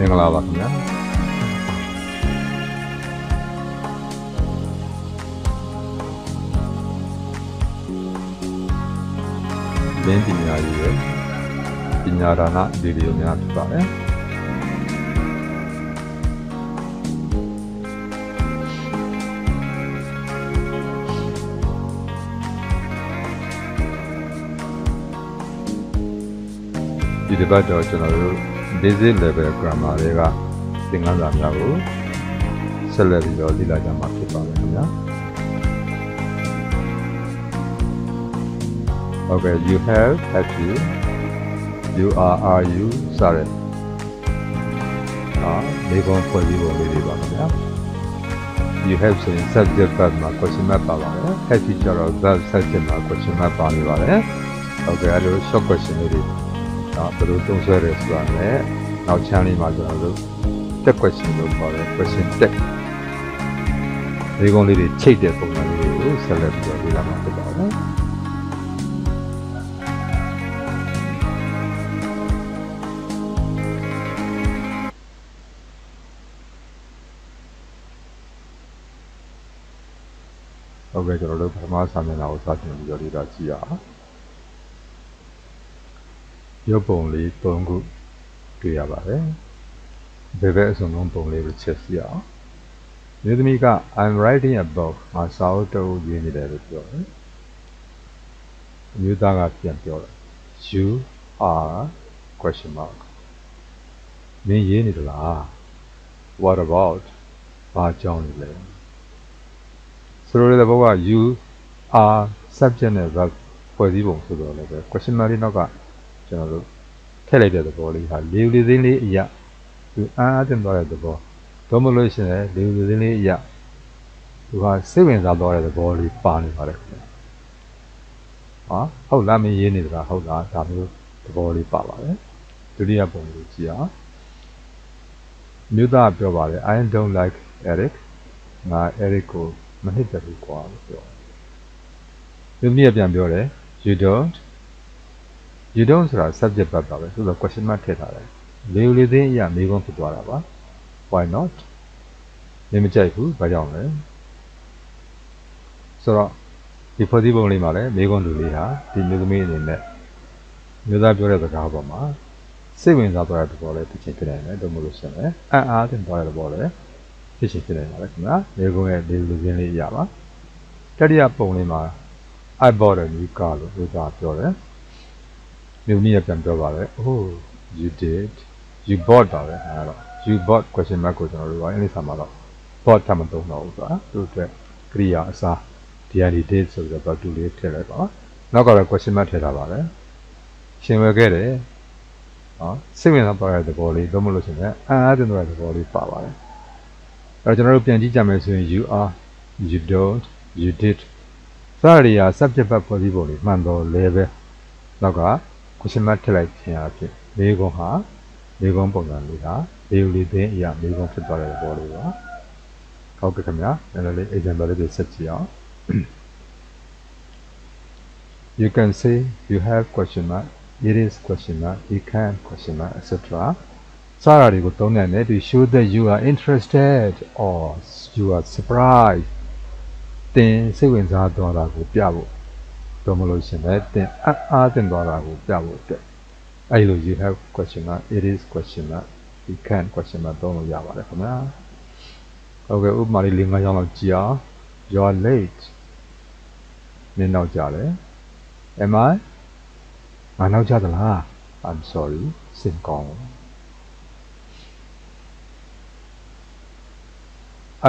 မင်္ဂလာပါခင်ဗျာလင်းပညာရေးရဲ့ပညာဒါနဗီဒီယိုများဖြစ်ပါတယ်ဒီတစ်ပတ်တော့ကျွန်တော်တို့ basic level grammar တွေကသင်ခန်းစာများကိုဆက်လက်ပြီးတော့လေ့လာကြမှာဖြစ်ပါတယ်ခင်ဗျာ Okay you have have you you are are you စတဲ့အာဒီကောင်ဖွဲ့ပြီးပုံလေးတွေပါခင်ဗျာ you have ဆိုရင် subject verb မှာ question mark ပါပါတယ် have you ကျတော့ verb subject မှာ question mark ပါနေပါတယ် Okay အဲ့လို short question လေးတွေတော့ဘယ်လိုသုံးဆွဲရဲဆိုတာနဲ့ နောက်ချမ်းလေးမှာကျွန်တော်တို့ tech question လို့ခေါ်တယ် question tech ဒီကုန်းလေးတွေချိတ်တဲ့ပုံစံလေးတွေကိုဆက်လက်ပြီးတော့လေ့လာမှာဖြစ်ပါတယ်ဟုတ်ကဲ့ကျွန်တော်တို့ပထမဆာမျက်နှာကိုစတင်ပြီးတော့လေ့လာကြည့်ရအောင်ရုပ်ပုံလေး၃ခု တွေ့ရပါတယ်ဘယ်ဘက်အစုံလုံးပုံလေးကိုချက်စီအောင်မြေသမီးက I'm writing a book ငါစာအုပ်တစ်အုပ်ရေးနေတယ်လို့ပြောတယ်အမျိုးသားကပြန်ပြောတယ် you are question mark မင်းရေးနေသလား what about ဘာကြောင့်လဲဆိုလိုတဲ့ဘောက you are subject နဲ့ verb ဖွဲ့စည်းပုံဆိုတော့လည်းပဲ question mark လေးနောက်ကကျွန်တော်တို့ ထည့်လိုက်တဲ့သဘောလေးဟာလေလေသိန်းလေးအရာသူအားအတင်သွားတဲ့သဘောတော့မလို့ရှိရင်လေလေသိန်းလေးအရာသူဟာစိတ်ဝင်စားသွားတဲ့သဘောလေးပါနေပါတယ်ခင်ဗျဟာဟုတ်လားမင်းရေးနေသလားဟုတ်လားဒါမျိုးသဘောလေးပါပါတယ်ဒုတိယပုံလေးကြည့်အောင်မြို့သားပြောပါတယ် I don't like Eric ငါ Eric ကိုမနစ်သက်ဘူးကွာလို့ပြောတယ်မြို့မြပြန်ပြောတယ် you don't you don't ဆိုတာ subject verb ပါပဲဆိုတော့ question mark ထည့်ထားတယ်လေဦးလေးသိအရာမေးခွန်းဖြစ်သွားတာပါ why not မင်းမကြိုက်ဘူးဘာကြောင့်လဲဆိုတော့ဒီဖွဲ့စည်းပုံလေးမှာလည်းမေးခွန်းလူလေးဟာဒီမျိုးသမီးအနေနဲ့မျိုးသားပြောတဲ့စကားပေါ်မှာစိတ်ဝင်စားသွားတဲ့သဘောလေးဖြစ်ချင်းဖြစ်နေတယ်တို့မလို့ရှင်လဲအံ့အားသင့်သွားတဲ့သဘောလေးဖြစ်ချင်းဖြစ်နေပါလေခင်ဗျာမေးခွန်းရဲ့လေလူချင်းလေးအရာပါတတိယပုံလေးမှာ I bought a new car လို့ပြောတာပြောတယ် မြို့မြင့်ပြန်ပြောပါလေ oh you did you bought ပါပဲအဲ့တော့ you bought question mark ကိုကျွန်တော်တို့ကအင်္ဂလိပ်စာမှာတော့ bought ထပ်မသုံးတော့ဘူးဆိုတာသူ့အတွက်ကရိယာအစားဒီဟာဒီ did ဆိုပြီးတော့တူလေးထည့်လိုက်ပါနောက်ကတော့ question mark ထည့်ထားပါလေရှင်ဝယ်ခဲ့တယ်ဟောစိတ်ဝင်စားသွားတဲ့သဘောလေးသို့မဟုတ်လို့ရှင်လည်းအံ့အားသင့်သွားတဲ့သဘောလေးပါပါတယ်အဲ့တော့ကျွန်တော်တို့ပြန်ကြည့်ကြမယ်ဆိုရင် you are you don't you did စရိယာ subject verb ဖွဲ့စည်းပုံလေးမှန်တော့လဲပဲနောက်က question mark ထည့်လိုက်ခြင်းအဖြစ်မေးခွန်းဟာမေးခွန်းပုံစံလေးဟာလေဦးလေးသိအရာမေးခွန်းဖြစ်သွားတဲ့ဘောလေးပါဟုတ်ကဲ့ခင်ဗျာအဲ့ဒါလေး example လေးတွေဆက်ကြည့်အောင် you can say you have question mark it is question mark you can question mark etc စရာတွေကိုသုံးနိုင်တယ် to show that you are interested or you are surprised တင်စိတ်ဝင်စားသွားတာကိုပြဖို့ တော့မလို့ရှင်လည်းတင်အားအားတင်သွားတာကိုပြဖို့အတွက်အဲ့လို you have question mark it is question mark you can question mark သုံးလို့ရပါတယ်ခင်ဗျာဟုတ်ကဲ့ဥပမာလေး၄၅ကြောင်းလောက်ကြည့်အောင် you are late နင်းနောက်ကြတယ် am i ငါနောက်ကြသလား i'm sorry စင်ကောင်း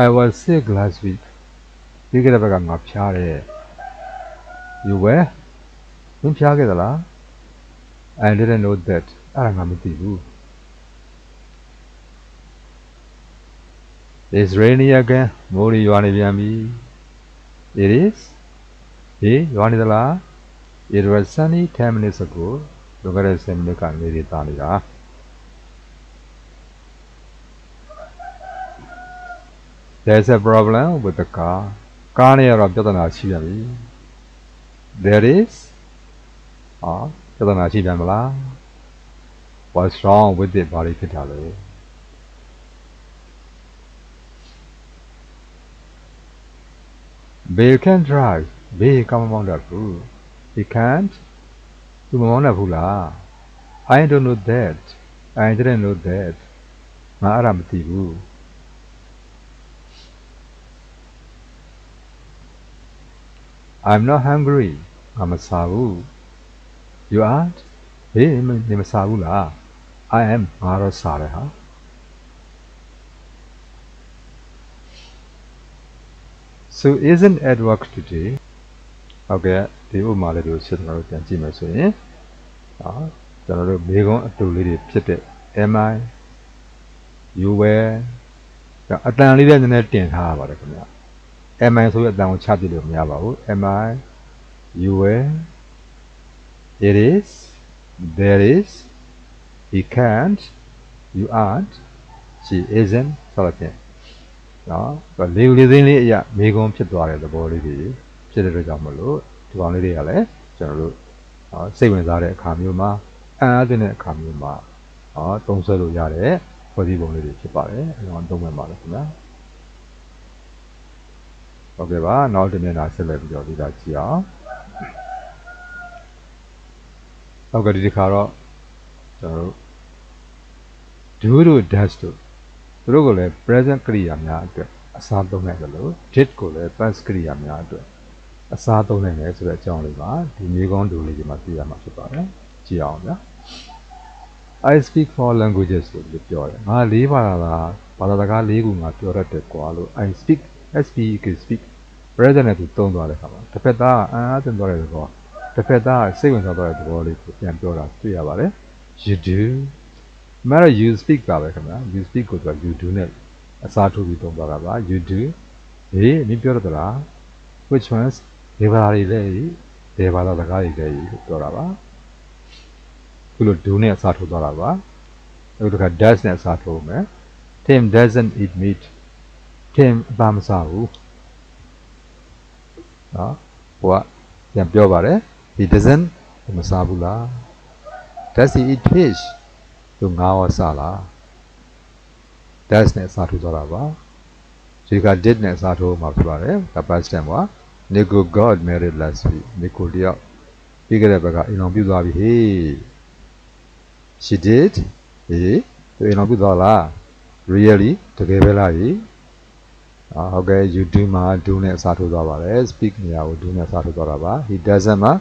I was sick last week ပြီးခဲ့တဲ့ဘက်ကငါဖျားတယ် you were မင်းဖျားခဲ့သလား I didn't know that အဲ့ဒါငါမသိဘူး It's raining again မိုးရီရွာနေပြန်ပြီ It is ဟေးရွာနေသလား It was sunny 10 minutes ago လွန်ခဲ့တဲ့10မိနစ်ကနေရီသားနေတာ There's a problem with the car ကားနဲ့တော့ပြဿနာရှိပြန်ပြီ there is ah yatana chi bian mla what's wrong with the body fit da le be can drive. Be come on da bu he can't? You mo na bu la i don't know that. I didn't know that. Ma ara ma ti bu I'm not hungry. ငါမစားဘူး You aren't ဟေးနေမစားဘူးလား I am ငါတော့စားတယ်ဟာ So isn't at work today ဟုတ်ကဲ့ဒီဥပမာလေးတွေကိုဆက်ကျွန်တော်တို့ပြန်ကြည့်မယ်ဆိုရင်ဟာကျွန်တော်တို့မေခွန်းအတူလေးတွေဖြစ်တဲ့ am I you were အတန်လေးလည်းနည်းနည်းတင်ထားရပါတယ်ခင်ဗျာ am I ဆိုတဲ့အတန်ကိုချပြလို့မရပါဘူး am I you were it is there is he can't you aren't she isn't ဆိုတော့နော်လေးလေးသိန်းလေးအရာမေကွန်ဖြစ်သွားတဲ့သဘောလေးတွေဖြစ်တဲ့အတွက်ကြောင့်မလို့ဒီကောင်လေးတွေကလည်းကျွန်တော်တို့နော်စိတ်ဝင်စားတဲ့အခါမျိုးမှာအံ့အားသင့်တဲ့အခါမျိုးမှာနော်သုံးဆွဲလို့ရတဲ့ဖွဲ့စည်းပုံလေးတွေဖြစ်ပါတယ်အဲတော့သုံးမှတ်ပါလေခင်ဗျာဟုတ်ကဲ့ပါနောက်တစ်မျက်နှာဆက်လက်ပြီးတော့ဒီကကြည့်အောင် ဟုတ်ကဲ့ဒီတစ်ခါတော့ကျွန်တော်တို့ do တို့ dash တို့သူတို့ကလည်း present ကရိယာများအတွက်အစားသုံးနိုင်တယ်လို့ did ကိုလည်း past ကရိယာများအတွက်အစားသုံးနိုင်တယ်ဆိုတဲ့အကြောင်းလေးပါဒီမြေကောင်းတူလေးဒီမှာသိရမှာဖြစ်ပါတယ်ကြည့်အောင်ဗျာ I speak four languages လို့ပြောတယ်ငါလေးဘာသာဘာသာစကားလေးခုငါပြောတတ်တယ်ကွာလို့ I speak speak speak present နဲ့သူသုံးသွားတဲ့အခါမှာတစ်ဖက်သားအံ့အားသင့်သွားတဲ့သဘော တစ်ဖက်သားစိတ်ဝင်စားသွားတဲ့သဘောလေးကိုပြန်ပြောတာတွေ့ရပါတယ် you do မရ you speak ပါပဲခင်ဗျာ you speak ကိုသူက you do နဲ့အစားထိုးပြီးသုံးသွားတာပါ you do ဟေးမင်းပြောရသလား which ones ဒီဘာသာတွေလဲဒီဘာသာစကားတွေလဲလို့ပြောတာပါခုလို do နဲ့အစားထိုးသွားတာပါအခုတစ်ခါ does နဲ့အစားထိုးမယ် Tim doesn't eat meat Tim အပါမစားဘူးနော်ဟိုကပြန်ပြောပါတယ် he doesn't မစားဘူးလား does he eat fish သူငါးဝစားလား does နဲ့အစားထိုးသွားတာပါဒီက did နဲ့အစားထိုးမှာဖြစ်ပါတယ်က past tense ပါ Nico got married last week Nico တယောက်ပြီးခဲ့တဲ့ဘက်ကအိမ်အောင်ပြုသွားပြီဟေး she did ဟေးသူအိမ်အောင်ပြုသွားလား really တကယ်ပဲလားဟေးအာဟုတ်ကဲ့ you do မှာ do နဲ့အစားထိုးသွားပါတယ် speak နေရာကို do နဲ့အစားထိုးသွားတာပါ he doesn't မှာ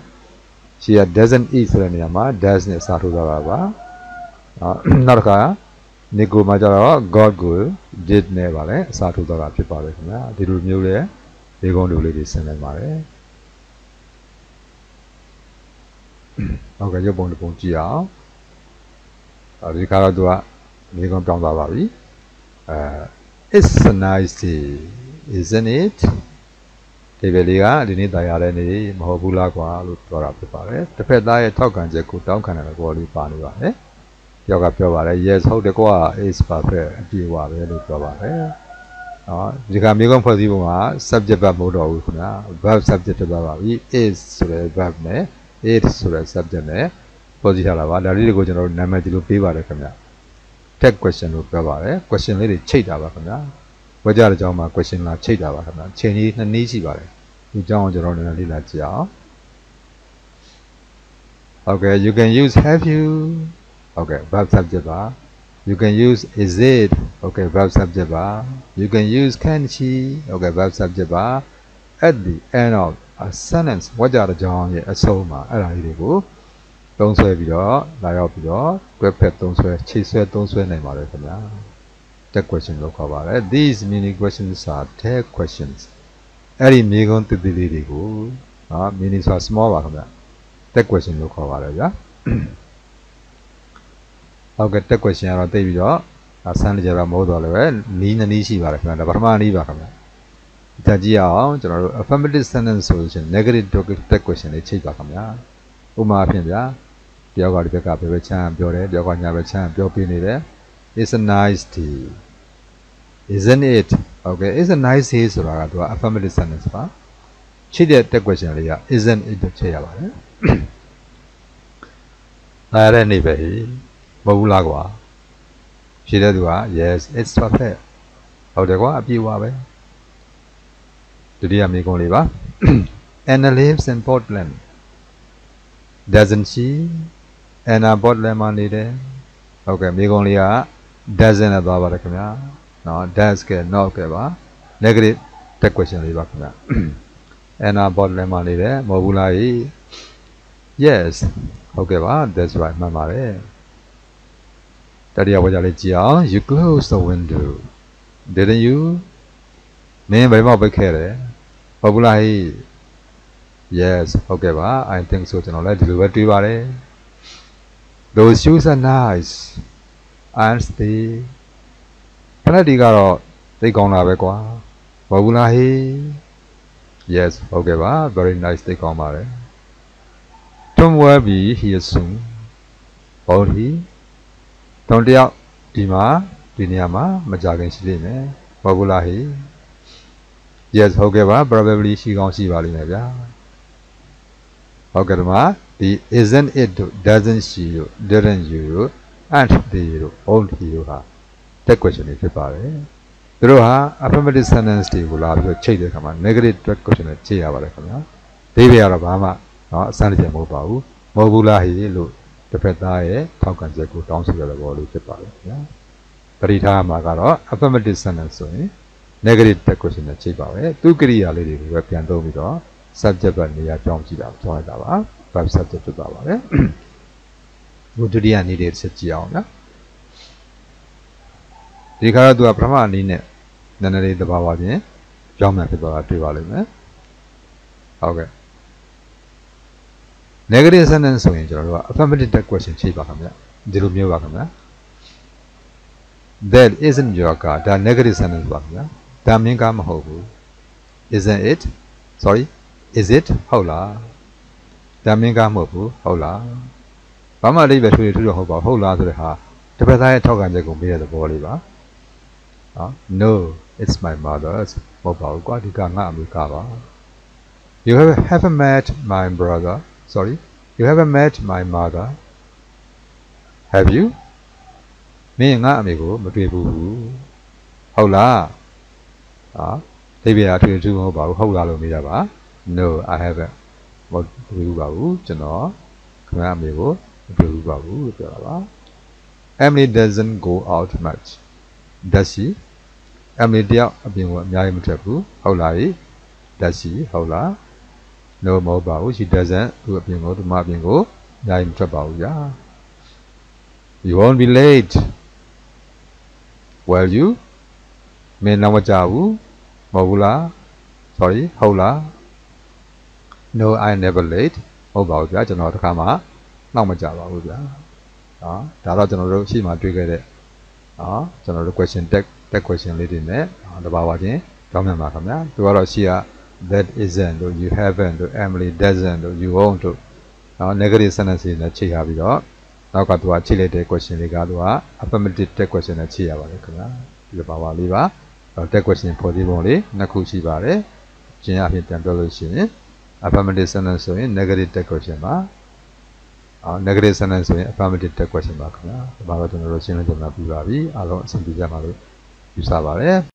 she doesn't eat ဆိုတဲ့နေရာမှာ does နဲ့အစားထိုးသွားတာပါနောက်တစ်ခါ Nico မှာကျတော့ God ကို did နဲ့ပါလေအစားထိုးသွားတာဖြစ်ပါတယ်ခင်ဗျာဒီလိုမျိုးလေဒီကုန်းလူလေးတွေဆင်နိုင်ပါတယ်ဟုတ်ကဲ့ရုပ်ပုံတစ်ပုံကြည့်အောင်အဲဒီခါတော့သူကဒီကုန်းပြောင်းသွားပါပြီအဲ it's a nice day isn't it ဒီပဲလေးကဒီနေ့တရားလဲနေမဟုတ်ဘူးလားကွာလို့ပြောတာဖြစ်ပါတယ်တစ်ဖက်သားရဲ့ထောက်ခံချက်ကိုတောင်းခံတဲ့ဘောလေးပါနေပါတယ်ယောက်ကပြောပါတယ် yes ဟုတ်တယ်ကွာ is perfect အပြေဝပဲလို့ပြောပါတယ်နော်ဒီကမြေကွန်ဖွဲ့စည်းပုံက subject verb မဟုတ်တော့ဘူးခင်ဗျာ verb subject တက်သွားပါပြီ is ဆိုတဲ့ verb နဲ့ it ဆိုတဲ့ subject နဲ့ဖွဲ့စည်းထားတာပါဒါလေးတွေကိုကျွန်တော်တို့နာမည်ဒီလိုပေးပါတယ်ခင်ဗျာ tag question လို့ပြောပါတယ် question လေးတွေချိန်တာပါခင်ဗျာ ဝကြတဲ့အကြောင်းမှာ question လာချိန်တာပါခင်ဗျာချိန်ကြီးနှစ်နည်းရှိပါတယ်ဒီအကြောင်းကိုကျွန်တော်တို့လည်းလေ့လာကြည့်အောင် Okay you can use have you Okay verb subject ပါ you can use is it okay verb subject ပါ you can use can she okay verb subject ပါ at the end of a sentence ဝကြတဲ့အကြောင်းရဲ့အဆုံးမှာအဲ့ဒါလေးတွေကိုသုံးဆွဲပြီးတော့လာရောက်ပြီးတော့တွဲဖက်သုံးဆွဲချိတ်ဆွဲသုံးဆွဲနိုင်ပါတယ်ခင်ဗျာ tag question လို့ခေါ်ပါတယ် these mini questions are tag questions အဲ့ဒီမြေကုန်းတည်တည်လေးတွေကိုနော် mini ဆိုတာ small ပါခင်ဗျာ tag question လို့ခေါ်ပါတယ်ဗျာဟုတ်ကဲ့ tag question ကတော့သိပြီးတော့ဆန်းကြတော့မဟုတ်တော့လည်းပဲနီးနည်းရှိပါတယ်ခင်ဗျာဒါပထမနီးပါခင်ဗျာဒါကြည့်အောင်ကျွန်တော်တို့ affirmative sentence ဆိုလို့ရှိရင် negative tag question လေးချိန်ပါခင်ဗျာဥပမာအဖြစ်ဗျာတယောက်ကဒီဘက်ကဘယ်ပဲချမ်းပြောတယ်တယောက်ကညာပဲချမ်းပြောပြနေတယ် it's a nice day isn't it okay it's a nice day ဆိုတာကသူက affirmative sentence ပါချိတဲ့ tag question လေးက isn't it လို့ချိန်ရပါတယ်အဲ့ဒါနေပဲမဟုတ်ဘူးလားကွာဖြေတဲ့သူက yes it's perfect ဟုတ်တယ်ကွာအပြေဝပဲဒုတိယမေးခွန်းလေးပါ Anna lives in Portland doesn't she Anna Portland မှာနေတယ်ဟုတ်ကဲ့မေးခွန်းလေးက doesn't နဲ့သွားပါတယ်ခင်ဗျာ နော် does က not ကပါ negative that question လေးပါခင်ဗျာ Anna Portland မှာနေတယ်မဟုတ်ဘူးလား yes ဟုတ်ကဲ့ပါ that's right မှန်ပါတယ်တတိယဝါကြလေးကြည့်အောင် you close the window didn't you မင်းဘယ်မှာပိတ်ခဲ့တယ်ဟုတ်ဘူးလား yes ဟုတ်ကဲ့ပါ i think so ကျွန်တော်လည်းဒီလိုပဲတွေးပါတယ် those shoes are nice aren't they ဖလက်ဒီကတော့သိကောင်းတာပဲကွာဟုတ်ဘူးလား yes ဟုတ်ကဲ့ပါ very nice သိကောင်းပါတယ် Tom will be here soon ဟုတ်ဟီတုံတယောက်ဒီမှာဒီနေရာမှာမကြခင်ရှိလိမ့်မယ်ဟုတ်ဘူးလားဟီ yes ဟုတ်ကဲ့ပါ probably ရှိကောင်းရှိပါလိမ့်မယ်ဗျာဟုတ်ကဲ့ဒီမှာဒီ isn't it တို့ doesn't she တို့ didn't you တို့ aren't they တို့ won't he တို့ဟာ that question တွေဖြစ်ပါတယ်သူတို့ဟာ affirmative sentence တွေကိုလာပြီးတော့ချိန်တဲ့အခါမှာ negative question တွေချိန်ရပါတယ်ခင်ဗျာဒီဘေကတော့ဘာမှเนาะအစမ်းတည်းမဟုတ်ပါဘူးမဟုတ်ဘူးလားဟေလို့တစ်ဖက်သားရဲ့ထောက်ခံချက်ကိုတောင်းဆိုရတဲ့ဘောလေးဖြစ်ပါတယ်ခင်ဗျာပရိထားမှာကတော့ affirmative sentence ဆိုရင် negative that question နဲ့ချိန်ပါပဲသူကရိယာလေးတွေကိုပဲပြန်သုံးပြီးတော့ subject ကနေရာပြောင်းကြည့်တာပြောင်းလိုက်တာပါ verb subject ဖြစ်သွားပါတယ်ဘုဒ္ဓရိယနေ့တွေဆက်ကြည့်အောင်နော် ဒီခါတော့သူကပထမအနေနဲ့နည်းနည်းလေးတဘာဝချင်းပြောင်းမှဖြစ်သွားတာတွေ့ပါလိမ့်မယ်ဟုတ်ကဲ့ negative sentence ဆိုရင်ကျွန်တော်တို့က affirmative that question ချိန်ပါခင်ဗျဒီလိုမျိုးပါခင်ဗျ that isn't your car ဒါ negative sentence ပါခင်ဗျဒါမင်းကားမဟုတ်ဘူး isn't it sorry is it ဟုတ်လားဒါမင်းကားမဟုတ်ဘူးဟုတ်လားဘာမှအဓိပ္ပာယ်ထွေထွေတော့ဟုတ်ပါဟုတ်လားဆိုတဲ့ဟာတပတ်သားရဲ့ထောက်ခံချက်ကိုမေးတဲ့သဘောလေးပါ နော် no it's my mother's မဟုတ်ပါဘူးကွာဒီကငါအမေကပါ you have haven't met my brother sorry you haven't met my mother have you မင်းငါအမေကိုမတွေ့ဘူးဟုတ်လားဟာသိပြရထွေထူးမဟုတ်ပါဘူးဟုတ်လားလို့မေးတာပါ no i haven't မတွေ့ဘူးပါဘူးကျွန်တော်ခင်ဗျားအမေကိုမတွေ့ဘူးပါဘူးလို့ပြောတာပါ Emily doesn't go out much does she Emily တယောက်အပြင်ကိုအများကြီးမထွက်ဘူးဟုတ်လား does she ဟုတ်လား no မဟုတ်ပါဘူး she doesn't သူအပြင်ကိုသူမအပြင်ကိုအများကြီးမထွက်ပါဘူးဗျာ you won't be late will you မင်းနောက်မကြဘူးမဟုတ်ဘူးလား sorry ဟုတ်လား no i never late ဟုတ်ပါဘူးဗျာကျွန်တော်တစ်ခါမှနောက်မကြပါဘူးဗျာနော်ဒါတော့ကျွန်တော်တို့ရှေ့မှာတွေ့ခဲ့တဲ့နော်ကျွန်တော်တို့ question tag tag question လေးတွေနဲ့တဘာဝချင်းကြောင်းမြန်ပါခင်ဗျာသူကတော့ရှေ့က that isn't တို့ you haven't တို့ Emily doesn't တို့ you won't တို့နော် negative sentence တွေနဲ့ချိန်ရပြီးတော့နောက်ကသူကချိန်လိုက်တဲ့ question တွေကသူက affirmative tag question နဲ့ချိန်ရပါတယ်ခင်ဗျာဒီလိုပါပါလေးပါ tag question ပေါ်သေးပုံလေးနှစ်ခုရှိပါတယ်ကျင်းအဖြစ်ပြန်ပြောလို့ရှိရင် affirmative sentence ဆိုရင် negative tag question ပါအာ negative sentence ဆိုရင် affirmative tag question ပါခင်ဗျာဒါပါတော့ကျွန်တော်တို့ရှင်းလင်းကြမှာပြီးပါပြီအားလုံးအဆင်ပြေကြပါလို့ ယူဆပါတယ်